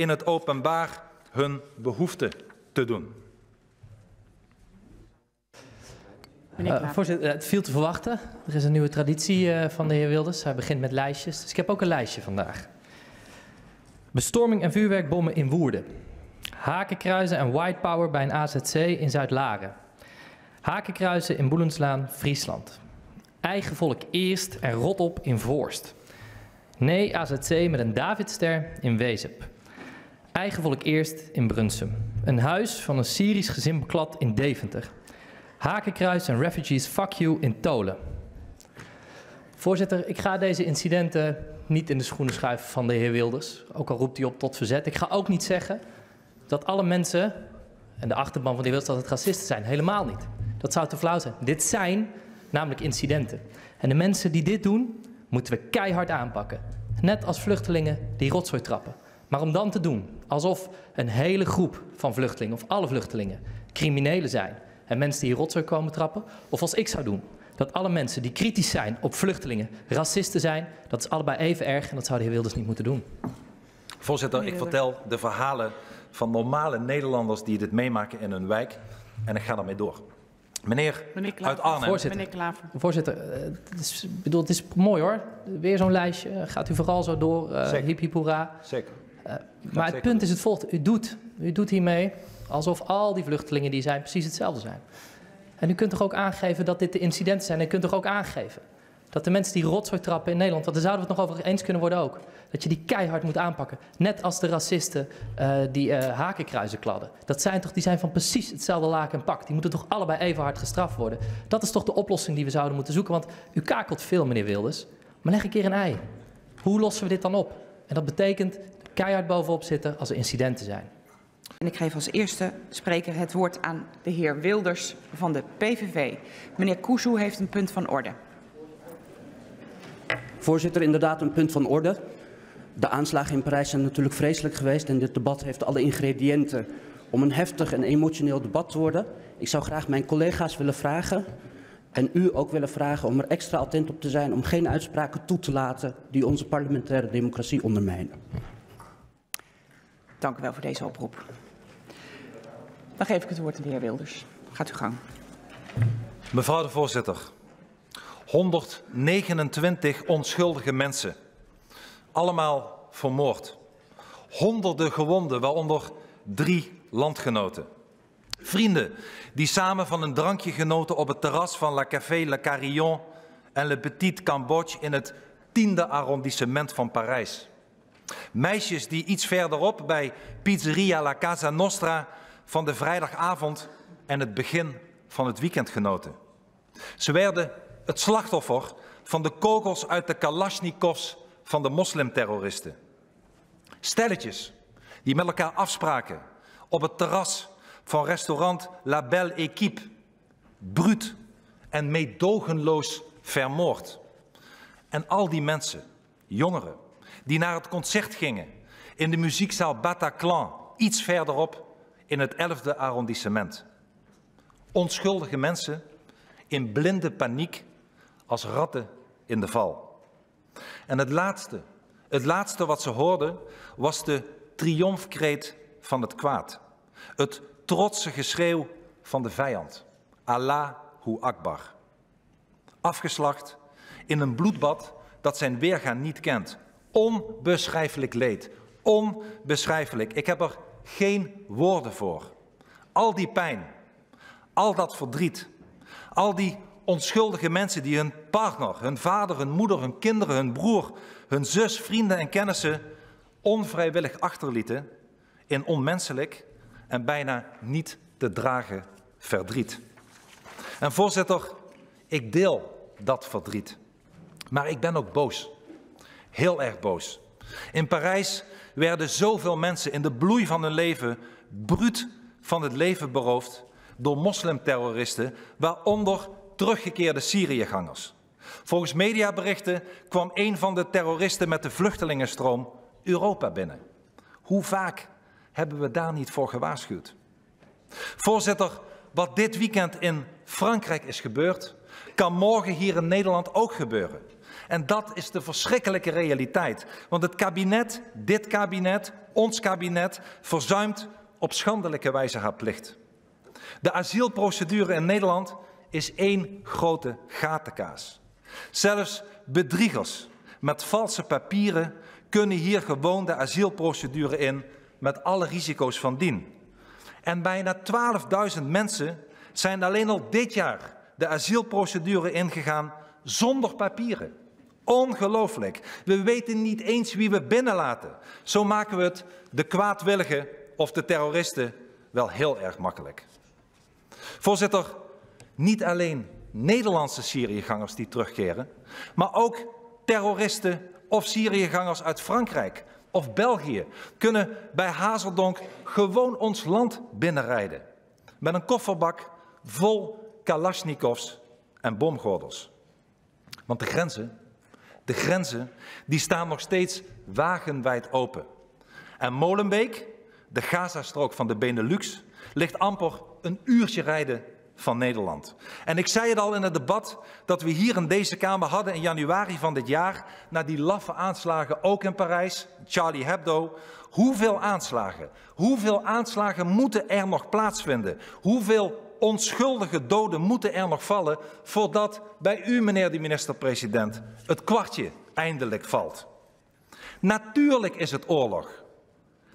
in het openbaar hun behoeften te doen. Uh, voorzitter, het viel te verwachten. Er is een nieuwe traditie uh, van de heer Wilders. Hij begint met lijstjes. Dus ik heb ook een lijstje vandaag. Bestorming en vuurwerkbommen in Woerden. Hakenkruizen en white power bij een AZC in Zuid-Laren. Hakenkruizen in Boelenslaan, Friesland. Eigen volk eerst en rot op in Voorst. Nee, AZC met een Davidster in Wezep. Eigen volk eerst in Brunsum. Een huis van een Syrisch gezin beklad in Deventer. Hakenkruis en refugees fuck you in Tolen. Voorzitter, ik ga deze incidenten niet in de schoenen schuiven van de heer Wilders. Ook al roept hij op tot verzet. Ik ga ook niet zeggen dat alle mensen en de achterban van die Wilders dat het racisten zijn. Helemaal niet. Dat zou te flauw zijn. Dit zijn namelijk incidenten. En de mensen die dit doen, moeten we keihard aanpakken. Net als vluchtelingen die rotzooi trappen. Maar om dan te doen alsof een hele groep van vluchtelingen, of alle vluchtelingen, criminelen zijn en mensen die hier rotzooi komen trappen, of als ik zou doen, dat alle mensen die kritisch zijn op vluchtelingen racisten zijn, dat is allebei even erg en dat zou de heer Wilders niet moeten doen. Voorzitter, ik vertel de verhalen van normale Nederlanders die dit meemaken in hun wijk en ik ga daarmee door. Meneer, Meneer uit Arnhem. Voorzitter, Meneer Klaver. Voorzitter, eh, het is, bedoel, het is mooi hoor. Weer zo'n lijstje. Gaat u vooral zo door. Uh, Zeker. Hip, hip, hoera. Zeker. Maar het punt is het volgende. U doet, u doet hiermee alsof al die vluchtelingen die zijn precies hetzelfde zijn. En u kunt toch ook aangeven dat dit de incidenten zijn. En u kunt toch ook aangeven dat de mensen die rotzooi trappen in Nederland, want daar zouden we het nog over eens kunnen worden ook, dat je die keihard moet aanpakken. Net als de racisten uh, die uh, hakenkruizen kladden. Dat zijn toch, die zijn van precies hetzelfde laken en pak. Die moeten toch allebei even hard gestraft worden. Dat is toch de oplossing die we zouden moeten zoeken. Want u kakelt veel, meneer Wilders. Maar leg een keer een ei. Hoe lossen we dit dan op? En dat betekent keihard bovenop zitten als er incidenten zijn. En ik geef als eerste spreker het woord aan de heer Wilders van de PVV. Meneer Kuzu heeft een punt van orde. Voorzitter, inderdaad een punt van orde. De aanslagen in Parijs zijn natuurlijk vreselijk geweest en dit debat heeft alle ingrediënten om een heftig en emotioneel debat te worden. Ik zou graag mijn collega's willen vragen en u ook willen vragen om er extra attent op te zijn om geen uitspraken toe te laten die onze parlementaire democratie ondermijnen. Dank u wel voor deze oproep. Dan geef ik het woord aan de heer Wilders. Gaat u gang. Mevrouw de voorzitter, 129 onschuldige mensen, allemaal vermoord. Honderden gewonden, waaronder drie landgenoten. Vrienden die samen van een drankje genoten op het terras van La Café Le Carillon en Le Petit Cambodge in het tiende arrondissement van Parijs. Meisjes die iets verderop bij Pizzeria La Casa Nostra van de vrijdagavond en het begin van het weekend genoten. Ze werden het slachtoffer van de kogels uit de Kalashnikovs van de moslimterroristen. Stelletjes die met elkaar afspraken op het terras van restaurant La Belle Équipe, bruut en meedogenloos vermoord. En al die mensen, jongeren, die naar het concert gingen in de muziekzaal Bataclan, iets verderop in het 11e arrondissement. Onschuldige mensen in blinde paniek als ratten in de val. En het laatste, het laatste wat ze hoorden was de triomfkreet van het kwaad. Het trotse geschreeuw van de vijand. Allahu Akbar. Afgeslacht in een bloedbad dat zijn weergaan niet kent. Onbeschrijfelijk leed. Onbeschrijfelijk. Ik heb er geen woorden voor. Al die pijn, al dat verdriet, al die onschuldige mensen die hun partner, hun vader, hun moeder, hun kinderen, hun broer, hun zus, vrienden en kennissen onvrijwillig achterlieten in onmenselijk en bijna niet te dragen verdriet. En voorzitter, ik deel dat verdriet. Maar ik ben ook boos. Heel erg boos. In Parijs werden zoveel mensen in de bloei van hun leven bruut van het leven beroofd door moslimterroristen, waaronder teruggekeerde Syriëgangers. Volgens mediaberichten kwam een van de terroristen met de vluchtelingenstroom Europa binnen. Hoe vaak hebben we daar niet voor gewaarschuwd? Voorzitter, wat dit weekend in Frankrijk is gebeurd, kan morgen hier in Nederland ook gebeuren. En dat is de verschrikkelijke realiteit. Want het kabinet, dit kabinet, ons kabinet, verzuimt op schandelijke wijze haar plicht. De asielprocedure in Nederland is één grote gatenkaas. Zelfs bedriegers met valse papieren kunnen hier gewoon de asielprocedure in met alle risico's van dien. En bijna 12.000 mensen zijn alleen al dit jaar de asielprocedure ingegaan zonder papieren. Ongelooflijk. We weten niet eens wie we binnenlaten. Zo maken we het de kwaadwilligen of de terroristen wel heel erg makkelijk. Voorzitter, niet alleen Nederlandse Syriëgangers die terugkeren, maar ook terroristen of Syriëgangers uit Frankrijk of België kunnen bij Hazeldonk gewoon ons land binnenrijden. Met een kofferbak vol kalasjnikovs en bomgordels. Want de grenzen, de grenzen, die staan nog steeds wagenwijd open. En Molenbeek, de Gazastrook van de Benelux, ligt amper een uurtje rijden van Nederland. En ik zei het al in het debat dat we hier in deze Kamer hadden in januari van dit jaar, na die laffe aanslagen ook in Parijs, Charlie Hebdo. Hoeveel aanslagen, hoeveel aanslagen moeten er nog plaatsvinden? Hoeveel onschuldige doden moeten er nog vallen voordat bij u, meneer de minister-president, het kwartje eindelijk valt? Natuurlijk is het oorlog.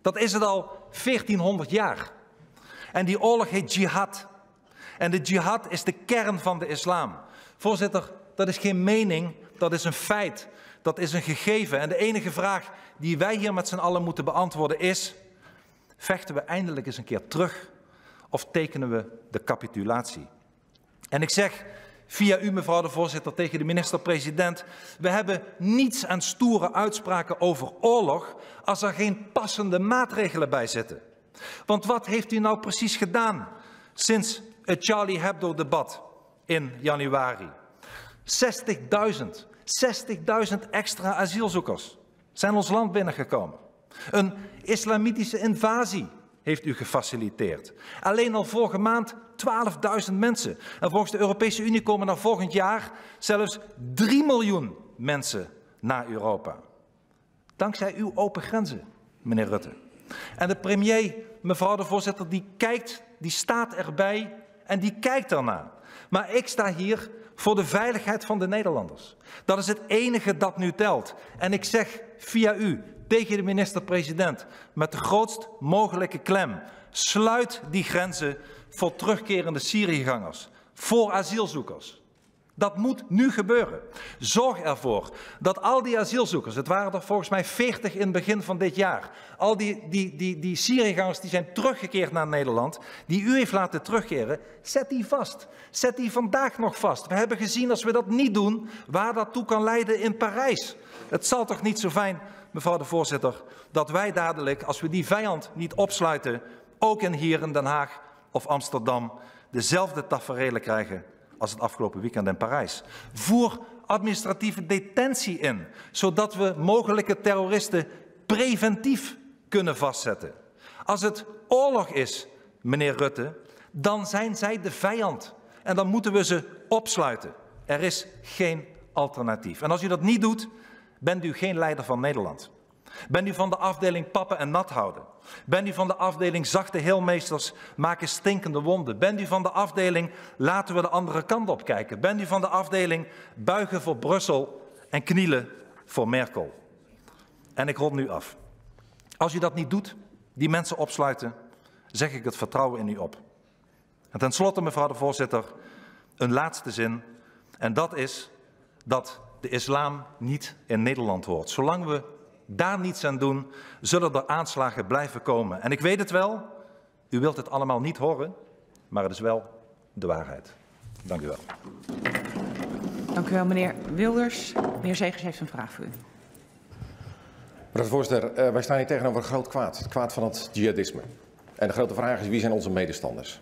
Dat is het al 1400 jaar. En die oorlog heet jihad. En de jihad is de kern van de islam. Voorzitter, dat is geen mening, dat is een feit. Dat is een gegeven. En de enige vraag die wij hier met z'n allen moeten beantwoorden is: vechten we eindelijk eens een keer terug of tekenen we de capitulatie? En ik zeg via u, mevrouw de voorzitter, tegen de minister-president: we hebben niets aan stoere uitspraken over oorlog als er geen passende maatregelen bij zitten. Want wat heeft u nou precies gedaan sinds het Charlie Hebdo-debat in januari? 60.000, 60.000 extra asielzoekers zijn ons land binnengekomen. Een islamitische invasie heeft u gefaciliteerd. Alleen al vorige maand 12.000 mensen. En volgens de Europese Unie komen er volgend jaar zelfs 3 miljoen mensen naar Europa. Dankzij uw open grenzen, meneer Rutte. En de premier, mevrouw de voorzitter, die kijkt, die staat erbij en die kijkt ernaar. Maar ik sta hier voor de veiligheid van de Nederlanders. Dat is het enige dat nu telt. En ik zeg via u tegen de minister-president met de grootst mogelijke klem. Sluit die grenzen voor terugkerende Syriëgangers, voor asielzoekers. Dat moet nu gebeuren. Zorg ervoor dat al die asielzoekers, het waren er volgens mij 40 in het begin van dit jaar, al die, die, die, die Syriëgangers die zijn teruggekeerd naar Nederland, die u heeft laten terugkeren, zet die vast. Zet die vandaag nog vast. We hebben gezien als we dat niet doen, waar dat toe kan leiden in Parijs. Het zal toch niet zo fijn, mevrouw de voorzitter, dat wij dadelijk, als we die vijand niet opsluiten, ook in hier in Den Haag of Amsterdam, dezelfde taferelen krijgen als het afgelopen weekend in Parijs. Voer administratieve detentie in, zodat we mogelijke terroristen preventief kunnen vastzetten. Als het oorlog is, meneer Rutte, dan zijn zij de vijand. En dan moeten we ze opsluiten. Er is geen alternatief. En als u dat niet doet, bent u geen leider van Nederland. Bent u van de afdeling pappen en nat houden? Bent u van de afdeling zachte heelmeesters maken stinkende wonden? Bent u van de afdeling laten we de andere kant op kijken? Bent u van de afdeling buigen voor Brussel en knielen voor Merkel? En ik rond nu af. Als u dat niet doet, die mensen opsluiten, zeg ik het vertrouwen in u op. En tenslotte, mevrouw de voorzitter, een laatste zin. En dat is dat de islam niet in Nederland hoort. Zolang we daar niets aan doen, zullen er aanslagen blijven komen. En ik weet het wel, u wilt het allemaal niet horen, maar het is wel de waarheid. Dank u wel. Dank u wel, meneer Wilders. Meneer Zegers heeft een vraag voor u. Mevrouw de voorzitter, uh, wij staan hier tegenover een groot kwaad. Het kwaad van het jihadisme. En de grote vraag is, wie zijn onze medestanders?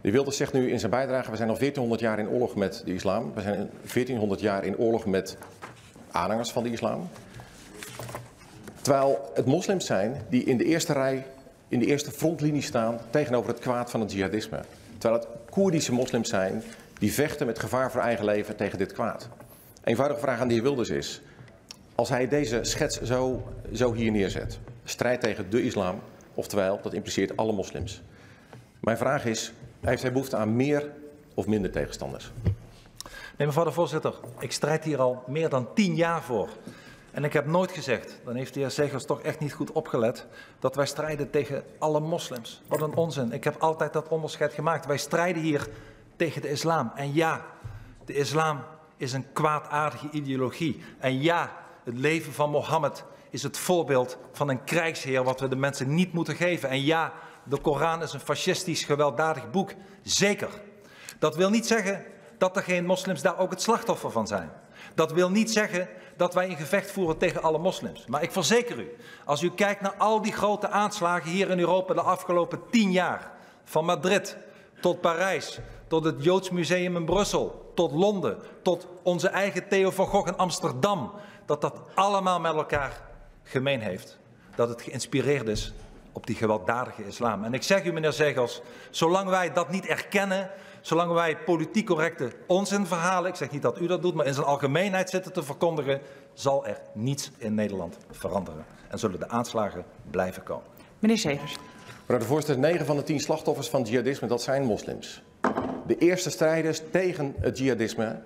De Wilders zegt nu in zijn bijdrage, we zijn al 1400 jaar in oorlog met de islam. We zijn 1400 jaar in oorlog met aanhangers van de islam. Terwijl het moslims zijn die in de eerste rij, in de eerste frontlinie staan tegenover het kwaad van het jihadisme. Terwijl het Koerdische moslims zijn die vechten met gevaar voor eigen leven tegen dit kwaad. Eenvoudige vraag aan de heer Wilders is, als hij deze schets zo, zo hier neerzet, strijd tegen de islam, oftewel dat impliceert alle moslims. Mijn vraag is, heeft hij behoefte aan meer of minder tegenstanders? Nee, mevrouw de voorzitter, ik strijd hier al meer dan tien jaar voor. En ik heb nooit gezegd, dan heeft de heer Zegers toch echt niet goed opgelet, dat wij strijden tegen alle moslims. Wat een onzin. Ik heb altijd dat onderscheid gemaakt. Wij strijden hier tegen de islam. En ja, de islam is een kwaadaardige ideologie. En ja, het leven van Mohammed is het voorbeeld van een krijgsheer wat we de mensen niet moeten geven. En ja, de Koran is een fascistisch gewelddadig boek. Zeker. Dat wil niet zeggen dat er geen moslims daar ook het slachtoffer van zijn. Dat wil niet zeggen dat wij een gevecht voeren tegen alle moslims. Maar ik verzeker u, als u kijkt naar al die grote aanslagen hier in Europa de afgelopen tien jaar, van Madrid tot Parijs, tot het Joods Museum in Brussel, tot Londen, tot onze eigen Theo van Gogh in Amsterdam, dat dat allemaal met elkaar gemeen heeft. Dat het geïnspireerd is op die gewelddadige islam. En ik zeg u, meneer Zegels, zolang wij dat niet erkennen, zolang wij politiek correcte onzinverhalen, ik zeg niet dat u dat doet, maar in zijn algemeenheid zitten te verkondigen, zal er niets in Nederland veranderen. En zullen de aanslagen blijven komen. Meneer Segers. Mevrouw de voorzitter, 9 van de 10 slachtoffers van jihadisme, dat zijn moslims. De eerste strijders tegen het jihadisme,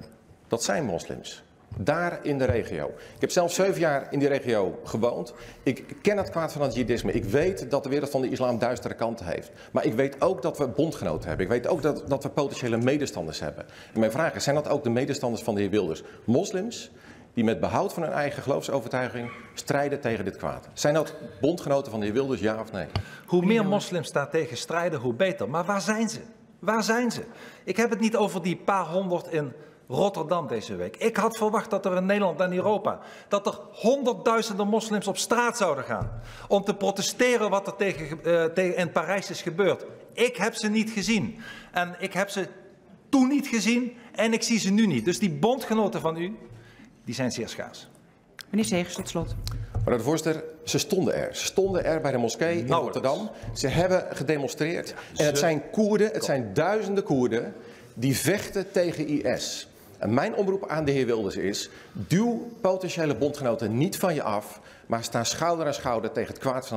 dat zijn moslims. Daar in de regio. Ik heb zelf zeven jaar in die regio gewoond. Ik ken het kwaad van het jihadisme. Ik weet dat de wereld van de islam duistere kanten heeft. Maar ik weet ook dat we bondgenoten hebben. Ik weet ook dat, dat we potentiële medestanders hebben. En mijn vraag is, zijn dat ook de medestanders van de heer Wilders? Moslims die met behoud van hun eigen geloofsovertuiging strijden tegen dit kwaad. Zijn dat bondgenoten van de heer Wilders, ja of nee? Hoe meer moslims daartegen strijden, hoe beter. Maar waar zijn ze? Waar zijn ze? Ik heb het niet over die paar honderd in Rotterdam deze week. Ik had verwacht dat er in Nederland en Europa, dat er honderdduizenden moslims op straat zouden gaan. Om te protesteren wat er tegen, uh, tegen in Parijs is gebeurd. Ik heb ze niet gezien. En ik heb ze toen niet gezien en ik zie ze nu niet. Dus die bondgenoten van u, die zijn zeer schaars. Meneer Segers, tot slot. Maar de voorzitter, ze stonden er. Ze stonden er bij de moskee in Rotterdam. Ze hebben gedemonstreerd. En het zijn Koerden, het zijn duizenden Koerden die vechten tegen IS. En mijn oproep aan de heer Wilders is, duw potentiële bondgenoten niet van je af, maar sta schouder aan schouder tegen het kwaad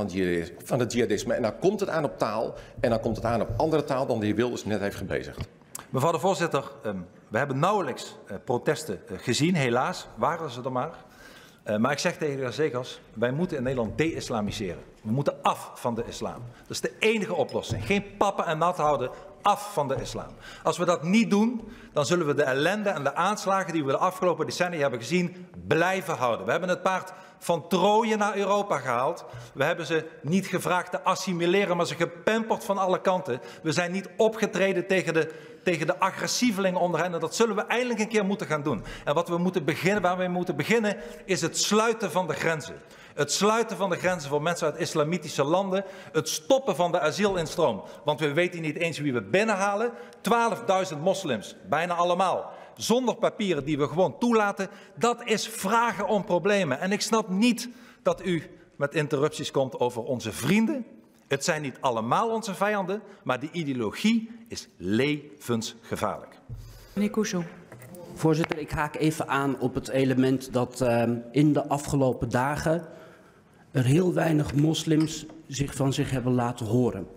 van het, jihadisme. En dan komt het aan op taal en dan komt het aan op andere taal dan de heer Wilders net heeft gebezigd. Mevrouw de voorzitter, ehm, we hebben nauwelijks eh, protesten eh, gezien, helaas, waren ze er maar. Uh, maar ik zeg tegen de Zegers, wij moeten in Nederland de-islamiseren. We moeten af van de islam. Dat is de enige oplossing. Geen pappen en nat houden, af van de islam. Als we dat niet doen, dan zullen we de ellende en de aanslagen die we de afgelopen decennia hebben gezien, blijven houden. We hebben het paard van Troje naar Europa gehaald. We hebben ze niet gevraagd te assimileren, maar ze gepemperd van alle kanten. We zijn niet opgetreden tegen de, tegen de agressievelingen onder hen. En dat zullen we eindelijk een keer moeten gaan doen. En wat we moeten beginnen, waar we moeten beginnen, is het sluiten van de grenzen. Het sluiten van de grenzen voor mensen uit islamitische landen. Het stoppen van de asielinstroom. Want we weten niet eens wie we binnenhalen. 12.000 moslims, bijna allemaal. Zonder papieren die we gewoon toelaten. Dat is vragen om problemen. En ik snap niet dat u met interrupties komt over onze vrienden. Het zijn niet allemaal onze vijanden, maar de ideologie is levensgevaarlijk. Meneer Koesel. Voorzitter, ik haak even aan op het element dat uh, in de afgelopen dagen er heel weinig moslims zich van zich hebben laten horen.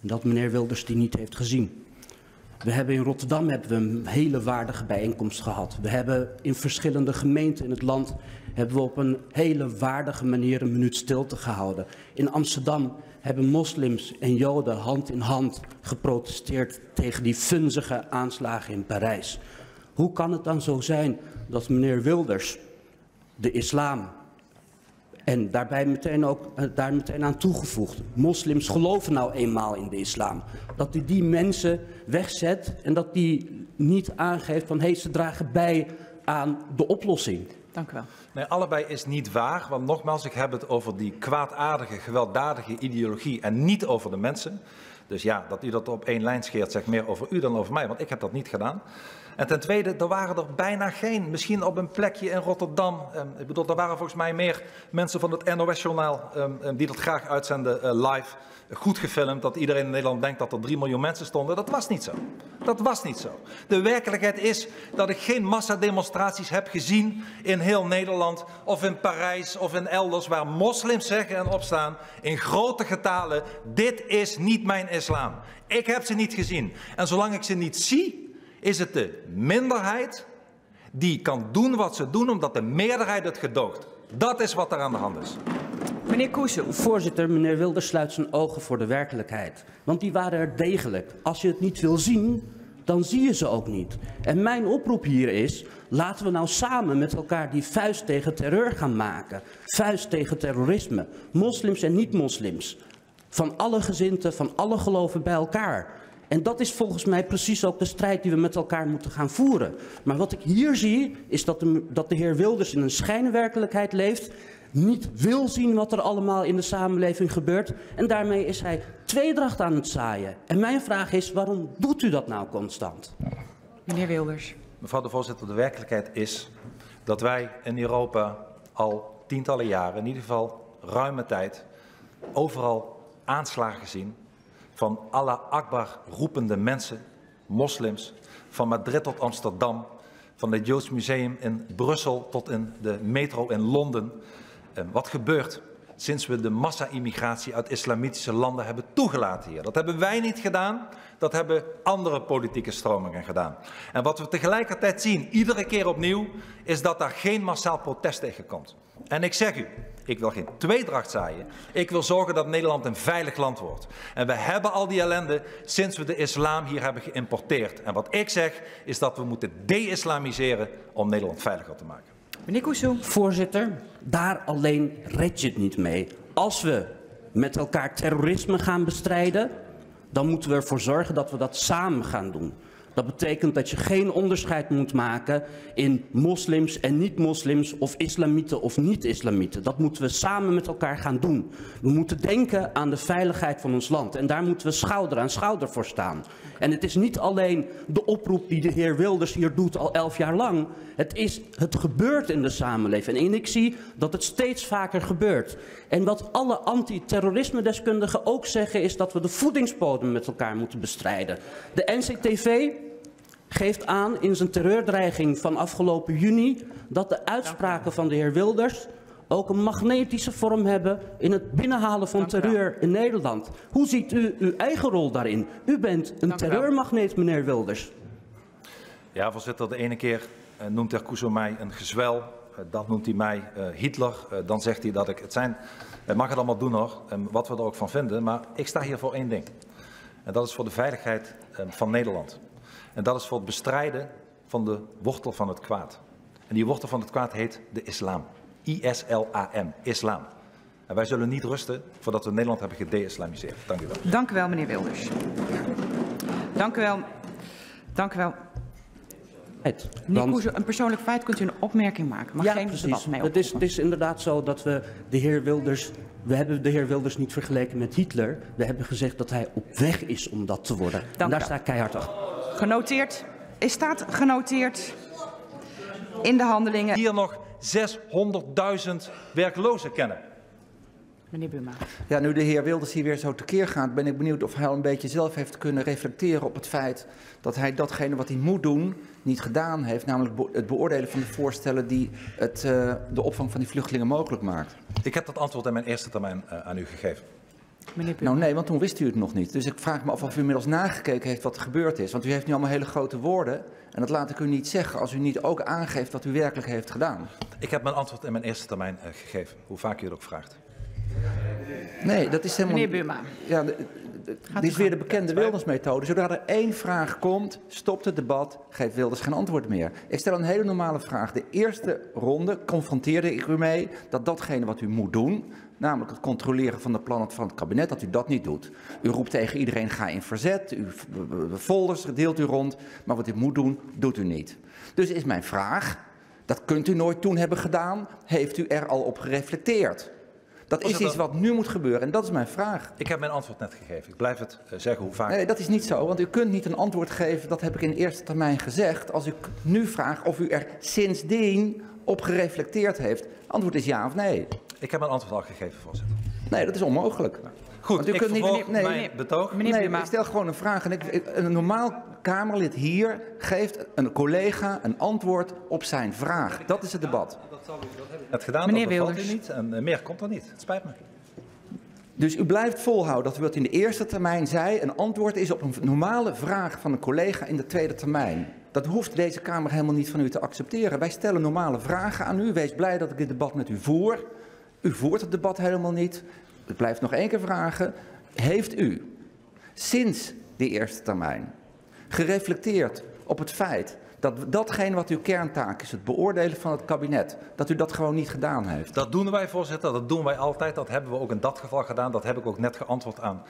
En dat meneer Wilders die niet heeft gezien. We hebben in Rotterdam hebben we een hele waardige bijeenkomst gehad. We hebben in verschillende gemeenten in het land hebben we op een hele waardige manier een minuut stilte gehouden. In Amsterdam hebben moslims en joden hand in hand geprotesteerd tegen die funzige aanslagen in Parijs. Hoe kan het dan zo zijn dat meneer Wilders de islam en daarbij meteen ook, eh, daar meteen aan toegevoegd. Moslims geloven nou eenmaal in de islam. Dat hij die mensen wegzet en dat die niet aangeeft van hé, hey, ze dragen bij aan de oplossing. Dank u wel. Nee, allebei is niet waar. Want nogmaals, ik heb het over die kwaadaardige, gewelddadige ideologie en niet over de mensen. Dus ja, dat u dat op één lijn scheert, zegt meer over u dan over mij, want ik heb dat niet gedaan. En ten tweede, er waren er bijna geen. Misschien op een plekje in Rotterdam. Um, ik bedoel, er waren volgens mij meer mensen van het NOS-journaal um, um, die dat graag uitzenden uh, live. goed gefilmd dat iedereen in Nederland denkt dat er 3 miljoen mensen stonden. Dat was niet zo. Dat was niet zo. De werkelijkheid is dat ik geen massademonstraties heb gezien in heel Nederland of in Parijs of in elders waar moslims zeggen en opstaan in grote getalen: dit is niet mijn islam. Ik heb ze niet gezien. En zolang ik ze niet zie, is het de minderheid die kan doen wat ze doen omdat de meerderheid het gedoogt. Dat is wat er aan de hand is. Meneer Koesel. Voorzitter, meneer Wilders sluit zijn ogen voor de werkelijkheid. Want die waren er degelijk. Als je het niet wil zien, dan zie je ze ook niet. En mijn oproep hier is, laten we nou samen met elkaar die vuist tegen terreur gaan maken. Vuist tegen terrorisme. Moslims en niet-moslims. Van alle gezinten, van alle geloven bij elkaar. En dat is volgens mij precies ook de strijd die we met elkaar moeten gaan voeren. Maar wat ik hier zie, is dat de, dat de heer Wilders in een schijnwerkelijkheid leeft niet wil zien wat er allemaal in de samenleving gebeurt. En daarmee is hij tweedracht aan het zaaien. En mijn vraag is, waarom doet u dat nou constant? Meneer Wilders. Mevrouw de voorzitter, de werkelijkheid is dat wij in Europa al tientallen jaren, in ieder geval ruime tijd, overal aanslagen zien van Allah Akbar roepende mensen, moslims, van Madrid tot Amsterdam, van het Joods Museum in Brussel tot in de metro in Londen. Wat gebeurt sinds we de massa-immigratie uit islamitische landen hebben toegelaten hier? Dat hebben wij niet gedaan, dat hebben andere politieke stromingen gedaan. En wat we tegelijkertijd zien, iedere keer opnieuw, is dat daar geen massaal protest tegen komt. En ik zeg u, ik wil geen tweedracht zaaien. Ik wil zorgen dat Nederland een veilig land wordt. En we hebben al die ellende sinds we de islam hier hebben geïmporteerd. En wat ik zeg, is dat we moeten de-islamiseren om Nederland veiliger te maken. Meneer Koesel. Voorzitter, daar alleen red je het niet mee. Als we met elkaar terrorisme gaan bestrijden, dan moeten we ervoor zorgen dat we dat samen gaan doen. Dat betekent dat je geen onderscheid moet maken in moslims en niet-moslims of islamieten of niet-islamieten. Dat moeten we samen met elkaar gaan doen. We moeten denken aan de veiligheid van ons land en daar moeten we schouder aan schouder voor staan. En het is niet alleen de oproep die de heer Wilders hier doet al elf jaar lang. Het, is, het gebeurt in de samenleving en ik zie dat het steeds vaker gebeurt. En wat alle antiterrorisme-deskundigen ook zeggen is dat we de voedingsbodem met elkaar moeten bestrijden. De NCTV geeft aan in zijn terreurdreiging van afgelopen juni dat de uitspraken van de heer Wilders ook een magnetische vorm hebben in het binnenhalen van terreur in Nederland. Hoe ziet u uw eigen rol daarin? U bent een terreurmagneet, meneer Wilders. Ja, voorzitter, de ene keer uh, noemt de Kuzo mij een gezwel, uh, dat noemt hij mij uh, Hitler, dan zegt hij dat ik het zijn. Het mag het allemaal doen hoor, wat we er ook van vinden, maar ik sta hier voor één ding. En dat is voor de veiligheid van Nederland. En dat is voor het bestrijden van de wortel van het kwaad. En die wortel van het kwaad heet de islam. I-S-L-A-M, islam. En wij zullen niet rusten voordat we Nederland hebben gede-islamiseerd. Dank u wel. Dank u wel, meneer Wilders. Dank u wel. Dank u wel. Meneer Koezo, een persoonlijk feit kunt u een opmerking maken, maar ja, geen precies. debat mee het is, het is inderdaad zo dat we de heer Wilders, we hebben de heer Wilders niet vergeleken met Hitler. We hebben gezegd dat hij op weg is om dat te worden. Dank en daar u sta ik keihard achter. Genoteerd. Is staat genoteerd in de handelingen. Hier nog 600.000 werklozen kennen. Meneer Buma. Ja, nu de heer Wilders hier weer zo tekeer gaat, ben ik benieuwd of hij al een beetje zelf heeft kunnen reflecteren op het feit dat hij datgene wat hij moet doen niet gedaan heeft, namelijk het beoordelen van de voorstellen die het, uh, de opvang van die vluchtelingen mogelijk maakt. Ik heb dat antwoord in mijn eerste termijn uh, aan u gegeven. Nou nee, want toen wist u het nog niet. Dus ik vraag me af of u inmiddels nagekeken heeft wat er gebeurd is. Want u heeft nu allemaal hele grote woorden. En dat laat ik u niet zeggen als u niet ook aangeeft wat u werkelijk heeft gedaan. Ik heb mijn antwoord in mijn eerste termijn uh, gegeven, hoe vaak u het ook vraagt. Nee, dat is helemaal... Meneer Buma. Ja, dit is weer de bekende Wilders-methode. Zodra er één vraag komt, stopt het debat, geeft Wilders geen antwoord meer. Ik stel een hele normale vraag. De eerste ronde confronteerde ik u mee dat datgene wat u moet doen, namelijk het controleren van de plannen van het kabinet, dat u dat niet doet. U roept tegen iedereen, ga in verzet, uw folders deelt u rond, maar wat u moet doen, doet u niet. Dus is mijn vraag, dat kunt u nooit toen hebben gedaan, heeft u er al op gereflecteerd? Dat is iets wat nu moet gebeuren en dat is mijn vraag. Ik heb mijn antwoord net gegeven. Ik blijf het uh, zeggen hoe vaak. Nee, dat is niet zo, want u kunt niet een antwoord geven, dat heb ik in eerste termijn gezegd, als ik nu vraag of u er sindsdien op gereflecteerd heeft. Antwoord is ja of nee. Ik heb mijn antwoord al gegeven, voorzitter. Nee, dat is onmogelijk. Goed, Want u ik kunt niet- nee, mijn betoog. meneer nee, ik stel gewoon een vraag. En ik, ik- een normaal Kamerlid hier geeft een collega een antwoord op zijn vraag. Dat is het debat. Het gedaan, Meneer dat bevalt u niet. En eh, meer komt er niet. Het spijt me. Dus u blijft volhouden dat u wat in de eerste termijn zei, een antwoord is op een normale vraag van een collega in de tweede termijn. Dat hoeft deze Kamer helemaal niet van u te accepteren. Wij stellen normale vragen aan u. Wees blij dat ik dit debat met u voer. U voert het debat helemaal niet. Ik blijf nog één keer vragen. Heeft u sinds die eerste termijn gereflecteerd op het feit dat datgene wat uw kerntaak is, het beoordelen van het kabinet, dat u dat gewoon niet gedaan heeft? Dat doen wij, voorzitter. Dat doen wij altijd. Dat hebben we ook in dat geval gedaan. Dat heb ik ook net geantwoord aan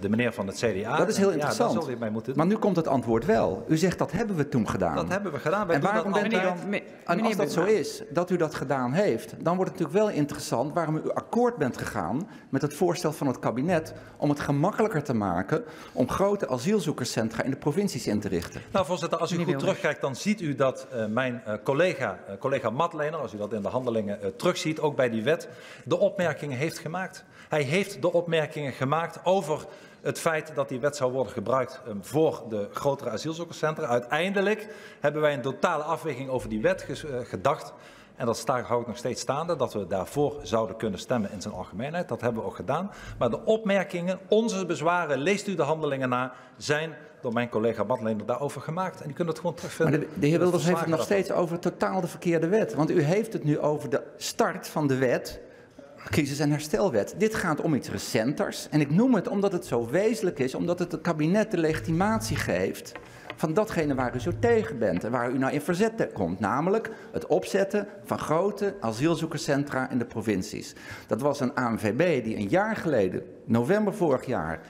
de meneer van het CDA. Dat is heel interessant. Ja, Maar nu komt het antwoord wel. U zegt dat hebben we toen gedaan. Dat hebben we gedaan. Wij en waarom dat bent u dan... En als dat zo is, dat u dat gedaan heeft, dan wordt het natuurlijk wel interessant waarom u akkoord bent gegaan met het voorstel van het kabinet om het gemakkelijker te maken om grote asielzoekerscentra in de provincies in te richten. Nou, voorzitter, als u Meneer goed Wilders. terugkijkt, dan ziet u dat eh, mijn eh, collega, eh, collega Matlener, als u dat in de handelingen eh, terugziet, ook bij die wet, de opmerkingen heeft gemaakt. Hij heeft de opmerkingen gemaakt over het feit dat die wet zou worden gebruikt eh, voor de grotere asielzoekerscentra. Uiteindelijk hebben wij een totale afweging over die wet eh, gedacht. En dat sta, hou ik nog steeds staande, dat we daarvoor zouden kunnen stemmen in zijn algemeenheid. Dat hebben we ook gedaan. Maar de opmerkingen, onze bezwaren, leest u de handelingen na, zijn door mijn collega Matlener daarover gemaakt. En die kunnen het gewoon Maar terugvinden. de, de heer Wilders heeft het nog steeds over totaal de verkeerde wet. Want u heeft het nu over de start van de wet, crisis- en herstelwet. Dit gaat om iets recenters. En ik noem het omdat het zo wezenlijk is, omdat het het kabinet de legitimatie geeft van datgene waar u zo tegen bent en waar u nou in verzet komt. Namelijk het opzetten van grote asielzoekerscentra in de provincies. Dat was een ANVB die een jaar geleden, november vorig jaar,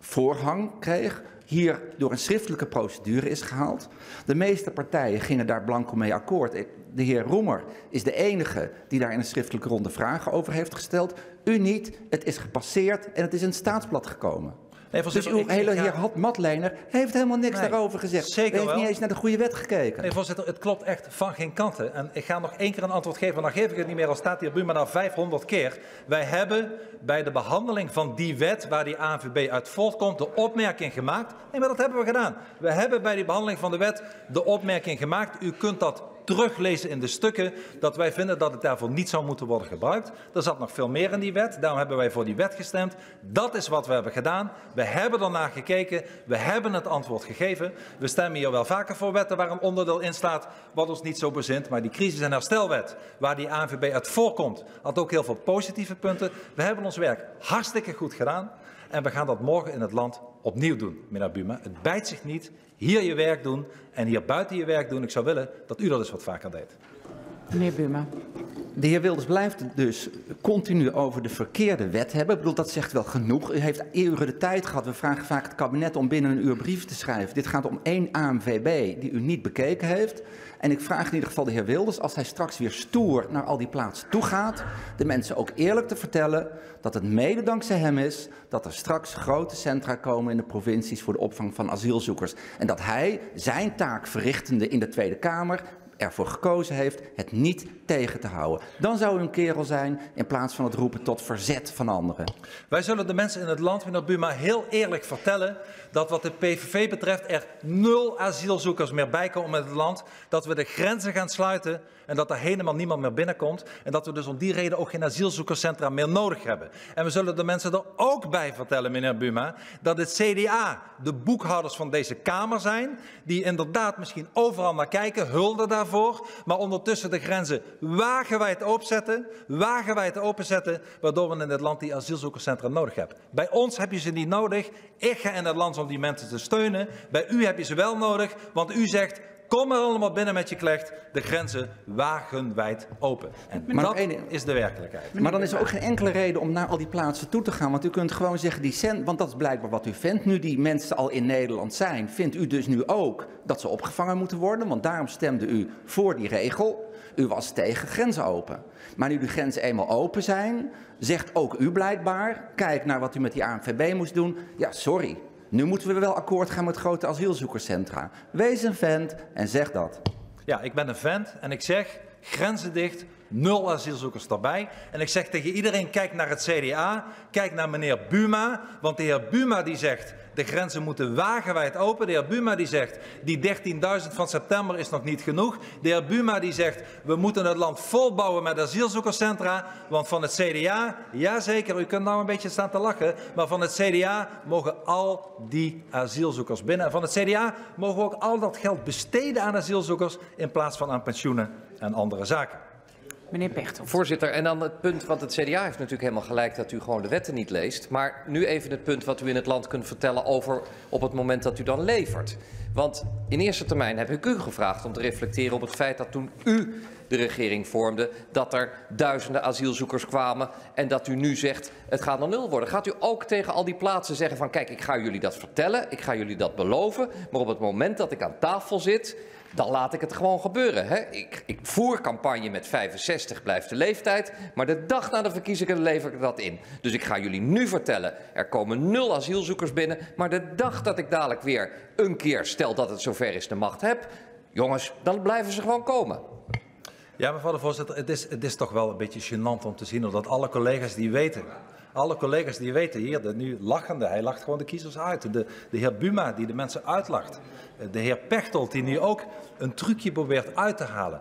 voorhang kreeg. Hier door een schriftelijke procedure is gehaald. De meeste partijen gingen daar blanco mee akkoord. De heer Roemer is de enige die daar in een schriftelijke ronde vragen over heeft gesteld. U niet. Het is gepasseerd en het is in het staatsblad gekomen. Nee, Dus uw ik- ik hele heer Had Matlener heeft helemaal niks Nee, daarover gezegd. zeker Hij heeft wel. niet eens naar de goede wet gekeken. Nee, voorzitter, het klopt echt van geen kanten. En ik ga nog één keer een antwoord geven, dan geef ik het niet meer. Al staat hier Buma nou 500 keer. Wij hebben bij de behandeling van die wet, waar die ANVB uit voortkomt, de opmerking gemaakt. Nee, maar dat hebben we gedaan. We hebben bij die behandeling van de wet de opmerking gemaakt. U kunt dat teruglezen in de stukken dat wij vinden dat het daarvoor niet zou moeten worden gebruikt. Er zat nog veel meer in die wet, daarom hebben wij voor die wet gestemd. Dat is wat we hebben gedaan. We hebben ernaar gekeken, we hebben het antwoord gegeven. We stemmen hier wel vaker voor wetten waar een onderdeel in staat wat ons niet zo bezint. Maar die crisis- en herstelwet, waar die ANVB uit voorkomt, had ook heel veel positieve punten. We hebben ons werk hartstikke goed gedaan. En we gaan dat morgen in het land opnieuw doen, meneer Buma. Het bijt zich niet. Hier je werk doen en hier buiten je werk doen. Ik zou willen dat u dat eens wat vaker deed. Meneer Buma. De heer Wilders blijft dus continu over de verkeerde wet hebben. Ik bedoel, dat zegt wel genoeg. U heeft uren de tijd gehad. We vragen vaak het kabinet om binnen een uur brief te schrijven. Dit gaat om één ANVB die u niet bekeken heeft. En ik vraag in ieder geval de heer Wilders, als hij straks weer stoer naar al die plaatsen toe gaat, de mensen ook eerlijk te vertellen dat het mede dankzij hem is dat er straks grote centra komen in de provincies voor de opvang van asielzoekers. En dat hij zijn taak verrichtende in de Tweede Kamer ervoor gekozen heeft het niet tegen te houden. Dan zou u een kerel zijn in plaats van het roepen tot verzet van anderen. Wij zullen de mensen in het land, meneer Buma, heel eerlijk vertellen dat wat de PVV betreft er nul asielzoekers meer bij komen in het land. Dat we de grenzen gaan sluiten en dat er helemaal niemand meer binnenkomt. En dat we dus om die reden ook geen asielzoekerscentra meer nodig hebben. En we zullen de mensen er ook bij vertellen, meneer Buma, dat het CDA de boekhouders van deze Kamer zijn. Die inderdaad misschien overal naar kijken, hulde daarvoor. Maar ondertussen de grenzen wagenwijd openzetten, wagenwijd openzetten. Waardoor we in dit land die asielzoekerscentra nodig hebben. Bij ons heb je ze niet nodig. Ik ga in het land om die mensen te steunen. Bij u heb je ze wel nodig, want u zegt... Kom er allemaal binnen met je klecht, de grenzen wagenwijd open. En Maar dat is de werkelijkheid. Maar dan is er ook geen enkele reden om naar al die plaatsen toe te gaan. Want u kunt gewoon zeggen, die cent, want dat is blijkbaar wat u vindt. Nu die mensen al in Nederland zijn, vindt u dus nu ook dat ze opgevangen moeten worden. Want daarom stemde u voor die regel. U was tegen grenzen open. Maar nu de grenzen eenmaal open zijn, zegt ook u blijkbaar... kijk naar wat u met die ANVB moest doen. Ja, sorry. Nu moeten we wel akkoord gaan met grote asielzoekerscentra. Wees een vent en zeg dat. Ja, ik ben een vent en ik zeg grenzen dicht, Nul asielzoekers daarbij. En ik zeg tegen iedereen, kijk naar het CDA, kijk naar meneer Buma. Want de heer Buma die zegt, de grenzen moeten wagenwijd open. De heer Buma die zegt, die 13.000 van september is nog niet genoeg. De heer Buma die zegt, we moeten het land volbouwen met asielzoekerscentra. Want van het CDA, jazeker, u kunt nou een beetje staan te lachen. Maar van het CDA mogen al die asielzoekers binnen. En van het CDA mogen we ook al dat geld besteden aan asielzoekers in plaats van aan pensioenen en andere zaken. Meneer Pechtold. Voorzitter, en dan het punt, want het CDA heeft natuurlijk helemaal gelijk dat u gewoon de wetten niet leest. Maar nu even het punt wat u in het land kunt vertellen over op het moment dat u dan levert. Want in eerste termijn heb ik u gevraagd om te reflecteren op het feit dat toen u de regering vormde, dat er duizenden asielzoekers kwamen en dat u nu zegt het gaat naar nul worden. Gaat u ook tegen al die plaatsen zeggen van kijk, ik ga jullie dat vertellen, ik ga jullie dat beloven, maar op het moment dat ik aan tafel zit, dan laat ik het gewoon gebeuren. Hè? Ik, ik, voer campagne met 65 blijft de leeftijd, maar de dag na de verkiezingen lever ik dat in. Dus ik ga jullie nu vertellen, er komen nul asielzoekers binnen, maar de dag dat ik dadelijk weer een keer, stel dat het zover is, de macht heb, jongens, dan blijven ze gewoon komen. Ja, mevrouw de voorzitter, het is, het is toch wel een beetje gênant om te zien dat alle collega's die weten alle collega's die weten hier, de nu lachende, hij lacht gewoon de kiezers uit. De, de heer Buma die de mensen uitlacht. De heer Pechtold die nu ook een trucje probeert uit te halen.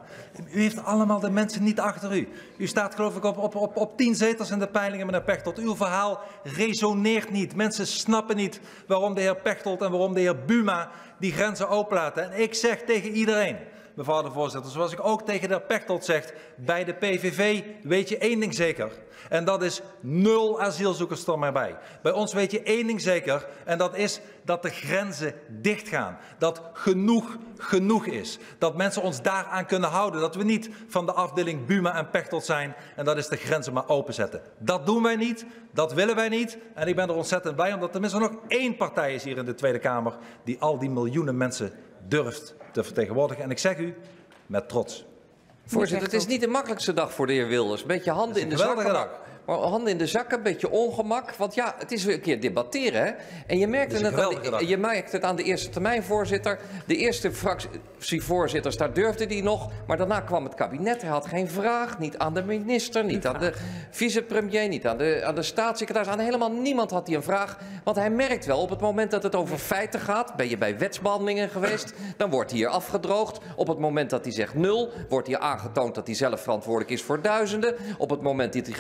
U heeft allemaal de mensen niet achter u. U staat geloof ik op, op, op, op tien zetels in de peilingen, meneer Pechtold. Uw verhaal resoneert niet. Mensen snappen niet waarom de heer Pechtold en waarom de heer Buma die grenzen openlaten. En ik zeg tegen iedereen, mevrouw de voorzitter, zoals ik ook tegen de Pechtold zeg, bij de PVV weet je één ding zeker. En dat is nul asielzoekers er maar bij. Bij ons weet je één ding zeker en dat is dat de grenzen dichtgaan. Dat genoeg genoeg is. Dat mensen ons daaraan kunnen houden. Dat we niet van de afdeling Buma en Pechtold zijn en dat is de grenzen maar openzetten. Dat doen wij niet, dat willen wij niet. En ik ben er ontzettend blij omdat er tenminste nog één partij is hier in de Tweede Kamer die al die miljoenen mensen durft te vertegenwoordigen. En ik zeg u met trots. Voorzitter, het is niet de makkelijkste dag voor de heer Wilders. Een beetje handen in de zak. Handen in de zakken, een beetje ongemak. Want ja, het is weer een keer debatteren. Hè? En je merkt, het aan de, je merkt het aan de eerste termijnvoorzitter. De eerste fractievoorzitters, daar durfde hij nog. Maar daarna kwam het kabinet. Hij had geen vraag. Niet aan de minister, niet aan de vicepremier, niet aan de, aan de staatssecretaris. Aan helemaal niemand had hij een vraag. Want hij merkt wel, op het moment dat het over feiten gaat. Ben je bij wetsbehandelingen geweest? Dan wordt hier afgedroogd. Op het moment dat hij zegt nul, wordt hier aangetoond dat hij zelf verantwoordelijk is voor duizenden. Op het moment dat hij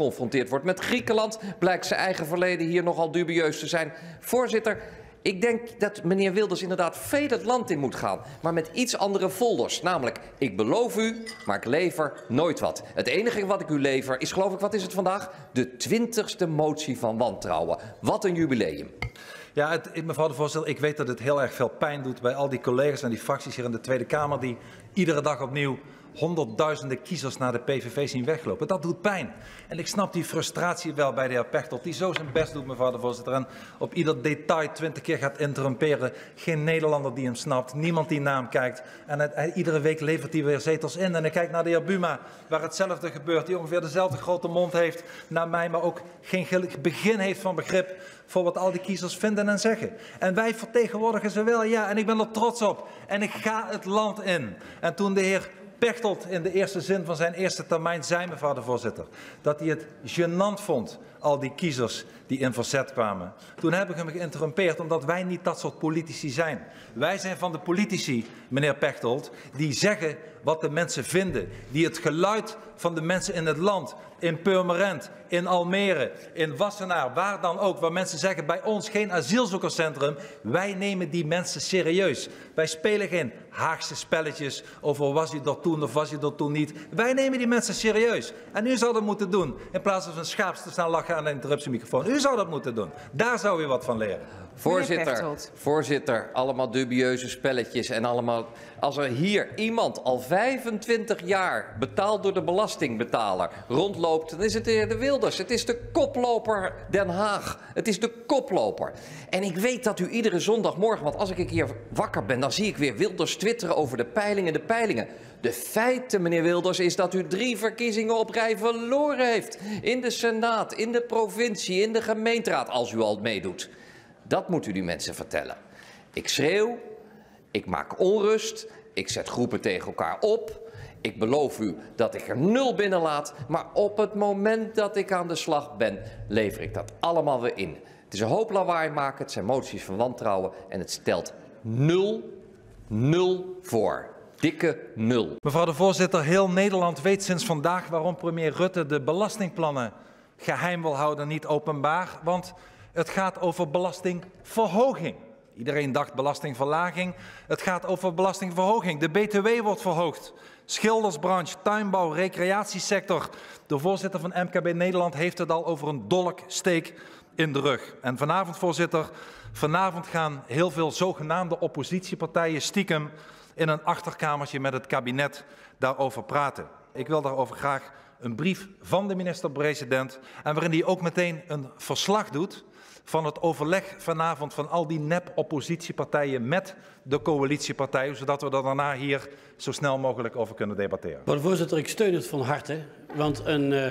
geconfronteerd wordt met Griekenland, blijkt zijn eigen verleden hier nogal dubieus te zijn. Voorzitter, ik denk dat meneer Wilders inderdaad veel het land in moet gaan, maar met iets andere folders. Namelijk, ik beloof u, maar ik lever nooit wat. Het enige wat ik u lever is, geloof ik, wat is het vandaag? De twintigste motie van wantrouwen. Wat een jubileum. Ja, het, mevrouw de voorzitter, ik weet dat het heel erg veel pijn doet bij al die collega's en die fracties hier in de Tweede Kamer die iedere dag opnieuw honderdduizenden kiezers naar de PVV zien weglopen. Dat doet pijn. En ik snap die frustratie wel bij de heer Pechtold, die zo zijn best doet, mevrouw de voorzitter, en op ieder detail twintig keer gaat interrumperen. Geen Nederlander die hem snapt, niemand die naar hem kijkt. En iedere week levert hij weer zetels in. En ik kijk naar de heer Buma, waar hetzelfde gebeurt, die ongeveer dezelfde grote mond heeft naar mij, maar ook geen begin heeft van begrip voor wat al die kiezers vinden en zeggen. En wij vertegenwoordigen ze wel, ja, en ik ben er trots op. En ik ga het land in. En toen de heer Pechtold in de eerste zin van zijn eerste termijn zei, mevrouw de voorzitter, dat hij het gênant vond, al die kiezers die in verzet kwamen. Toen heb ik hem geïnterrumpeerd, omdat wij niet dat soort politici zijn. Wij zijn van de politici, meneer Pechtold, die zeggen wat de mensen vinden, die het geluid van de mensen in het land, in Purmerend, in Almere, in Wassenaar, waar dan ook, waar mensen zeggen bij ons geen asielzoekerscentrum, wij nemen die mensen serieus. Wij spelen geen Haagse spelletjes over was u dat toen of was u dat toen niet. Wij nemen die mensen serieus. En u zou dat moeten doen, in plaats van een schaaps te lachen aan de interruptiemicrofoon. U zou dat moeten doen. Daar zou u wat van leren. Voorzitter, voorzitter, allemaal dubieuze spelletjes en allemaal... Als er hier iemand al 25 jaar betaald door de belastingbetaler rondloopt, dan is het de heer De Wilders. Het is de koploper Den Haag. Het is de koploper. En ik weet dat u iedere zondagmorgen, want als ik een keer wakker ben, dan zie ik weer Wilders twitteren over de peilingen, de peilingen. De feiten, meneer Wilders, is dat u drie verkiezingen op rij verloren heeft. In de Senaat, in de provincie, in de gemeenteraad, als u al meedoet. Dat moet u die mensen vertellen. Ik schreeuw, ik maak onrust, ik zet groepen tegen elkaar op. Ik beloof u dat ik er nul binnenlaat, maar op het moment dat ik aan de slag ben, lever ik dat allemaal weer in. Het is een hoop lawaai maken, het zijn moties van wantrouwen en het stelt nul, nul voor. Dikke nul. Mevrouw de voorzitter, heel Nederland weet sinds vandaag waarom premier Rutte de belastingplannen geheim wil houden, niet openbaar. Want het gaat over belastingverhoging. Iedereen dacht belastingverlaging. Het gaat over belastingverhoging. De BTW wordt verhoogd. Schildersbranche, tuinbouw, recreatiesector. De voorzitter van MKB Nederland heeft het al over een dolksteek in de rug. En vanavond, voorzitter, vanavond gaan heel veel zogenaamde oppositiepartijen stiekem in een achterkamertje met het kabinet daarover praten. Ik wil daarover graag een brief van de minister-president en waarin hij ook meteen een verslag doet van het overleg vanavond van al die nep-oppositiepartijen met de coalitiepartijen, zodat we er daarna hier zo snel mogelijk over kunnen debatteren. Voorzitter, ik steun het van harte, want een, uh,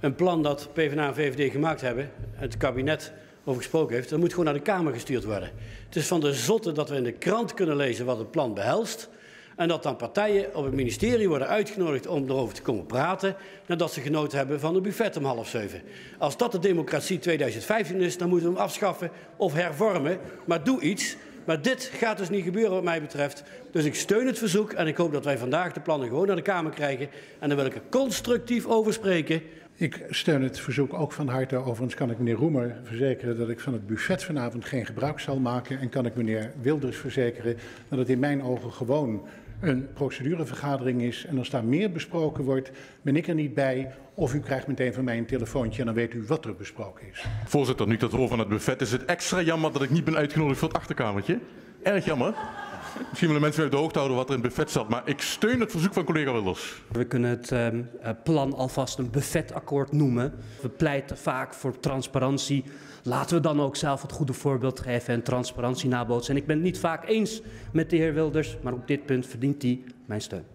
een plan dat PvdA en VVD gemaakt hebben, het kabinet over gesproken heeft, dat moet gewoon naar de Kamer gestuurd worden. Het is van de zotte dat we in de krant kunnen lezen wat het plan behelst. En dat dan partijen op het ministerie worden uitgenodigd om erover te komen praten, nadat ze genoten hebben van een buffet om half zeven. Als dat de democratie 2015 is, dan moeten we hem afschaffen of hervormen. Maar doe iets. Maar dit gaat dus niet gebeuren wat mij betreft. Dus ik steun het verzoek en ik hoop dat wij vandaag de plannen gewoon naar de Kamer krijgen. En dan wil ik er constructief over spreken. Ik steun het verzoek ook van harte. Overigens kan ik meneer Roemer verzekeren dat ik van het buffet vanavond geen gebruik zal maken. En kan ik meneer Wilders verzekeren dat het in mijn ogen gewoon een procedurevergadering is en als daar meer besproken wordt, ben ik er niet bij. Of u krijgt meteen van mij een telefoontje en dan weet u wat er besproken is. Voorzitter, nu dat hoor van het buffet is het extra jammer dat ik niet ben uitgenodigd voor het achterkamertje. Erg jammer. Misschien willen mensen op de hoogte houden wat er in het buffet zat, maar ik steun het verzoek van collega Wilders. We kunnen het uh, plan alvast een buffetakkoord noemen. We pleiten vaak voor transparantie. Laten we dan ook zelf het goede voorbeeld geven en transparantie nabootsen. En ik ben het niet vaak eens met de heer Wilders, maar op dit punt verdient hij mijn steun.